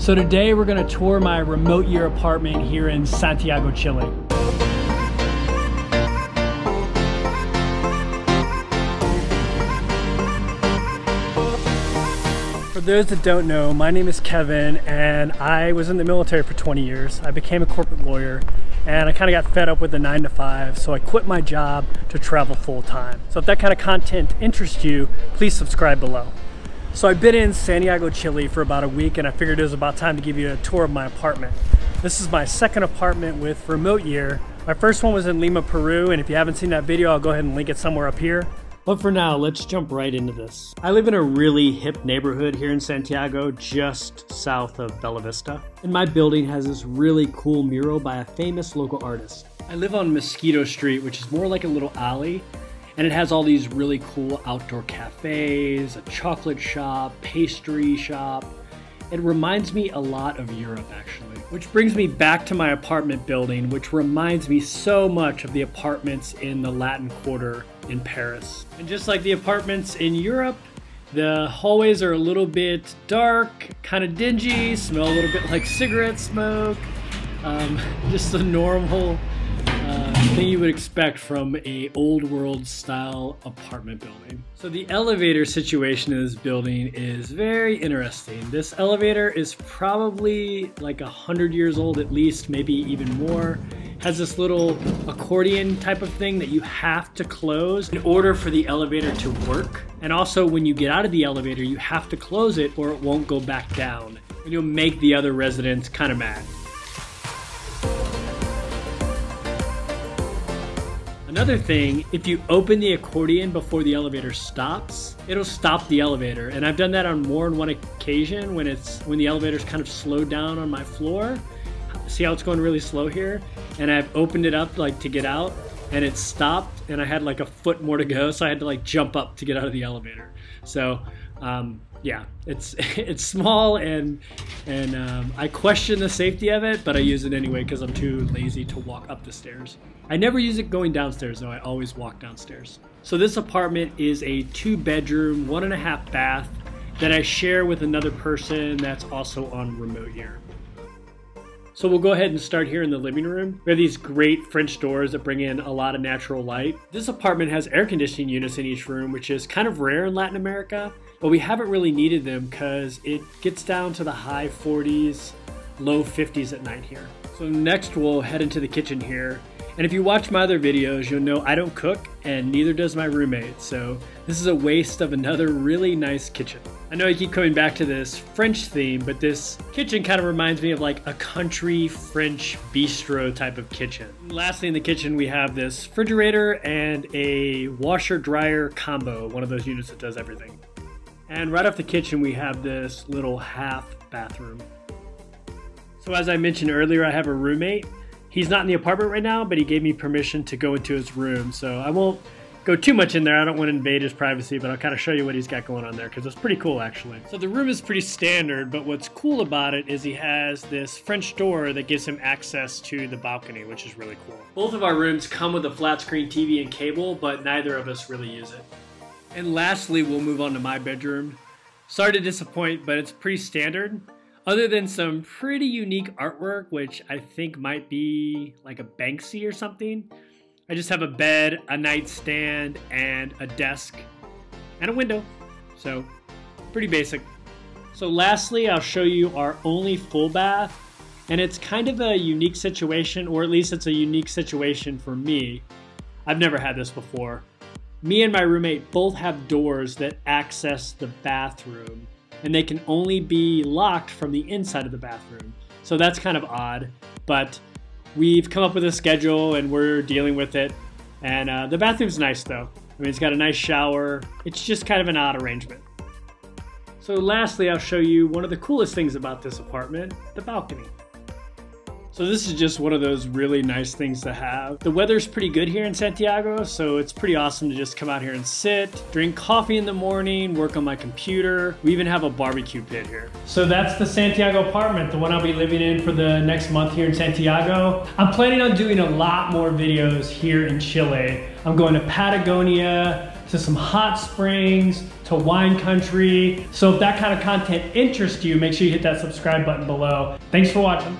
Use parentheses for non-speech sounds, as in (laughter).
So today we're gonna tour my remote year apartment here in Santiago, Chile. For those that don't know, my name is Kevin and I was in the military for 20 years. I became a corporate lawyer and I kind of got fed up with the nine to five, so I quit my job to travel full time. So if that kind of content interests you, please subscribe below. So I've been in Santiago, Chile for about a week and I figured it was about time to give you a tour of my apartment. This is my second apartment with Remote Year. My first one was in Lima, Peru, and if you haven't seen that video, I'll go ahead and link it somewhere up here. But for now, let's jump right into this. I live in a really hip neighborhood here in Santiago, just south of Bella Vista. And my building has this really cool mural by a famous local artist. I live on Mosquito Street, which is more like a little alley, and it has all these really cool outdoor cafes, a chocolate shop, pastry shop. It reminds me a lot of Europe, actually. Which brings me back to my apartment building, which reminds me so much of the apartments in the Latin Quarter in Paris. And just like the apartments in Europe, the hallways are a little bit dark, kind of dingy, smell a little bit like cigarette smoke. Um, (laughs) just the normal uh, thing you would expect from a old world style apartment building. So the elevator situation in this building is very interesting. This elevator is probably like a hundred years old at least, maybe even more. Has this little accordion type of thing that you have to close in order for the elevator to work. And also when you get out of the elevator, you have to close it or it won't go back down. And you'll make the other residents kind of mad. Another thing, if you open the accordion before the elevator stops, it'll stop the elevator. And I've done that on more than one occasion when it's when the elevator's kind of slowed down on my floor. See how it's going really slow here? And I've opened it up like to get out and it stopped and I had like a foot more to go, so I had to like jump up to get out of the elevator. So um, yeah, it's (laughs) it's small and and um, I question the safety of it, but I use it anyway because I'm too lazy to walk up the stairs. I never use it going downstairs though. I always walk downstairs. So this apartment is a two bedroom, one and a half bath that I share with another person that's also on remote year. So we'll go ahead and start here in the living room. We have these great French doors that bring in a lot of natural light. This apartment has air conditioning units in each room, which is kind of rare in Latin America but we haven't really needed them because it gets down to the high 40s, low 50s at night here. So next we'll head into the kitchen here. And if you watch my other videos, you'll know I don't cook and neither does my roommate. So this is a waste of another really nice kitchen. I know I keep coming back to this French theme, but this kitchen kind of reminds me of like a country French bistro type of kitchen. Lastly, in the kitchen, we have this refrigerator and a washer dryer combo, one of those units that does everything. And right off the kitchen, we have this little half bathroom. So as I mentioned earlier, I have a roommate. He's not in the apartment right now, but he gave me permission to go into his room. So I won't go too much in there. I don't want to invade his privacy, but I'll kind of show you what he's got going on there because it's pretty cool actually. So the room is pretty standard, but what's cool about it is he has this French door that gives him access to the balcony, which is really cool. Both of our rooms come with a flat screen TV and cable, but neither of us really use it. And lastly, we'll move on to my bedroom. Sorry to disappoint, but it's pretty standard. Other than some pretty unique artwork, which I think might be like a Banksy or something, I just have a bed, a nightstand, and a desk, and a window. So, pretty basic. So lastly, I'll show you our only full bath, and it's kind of a unique situation, or at least it's a unique situation for me. I've never had this before me and my roommate both have doors that access the bathroom and they can only be locked from the inside of the bathroom. So that's kind of odd, but we've come up with a schedule and we're dealing with it. And uh, the bathroom's nice though. I mean, it's got a nice shower. It's just kind of an odd arrangement. So lastly, I'll show you one of the coolest things about this apartment, the balcony. So this is just one of those really nice things to have. The weather's pretty good here in Santiago, so it's pretty awesome to just come out here and sit, drink coffee in the morning, work on my computer. We even have a barbecue pit here. So that's the Santiago apartment, the one I'll be living in for the next month here in Santiago. I'm planning on doing a lot more videos here in Chile. I'm going to Patagonia, to some hot springs, to wine country. So if that kind of content interests you, make sure you hit that subscribe button below. Thanks for watching.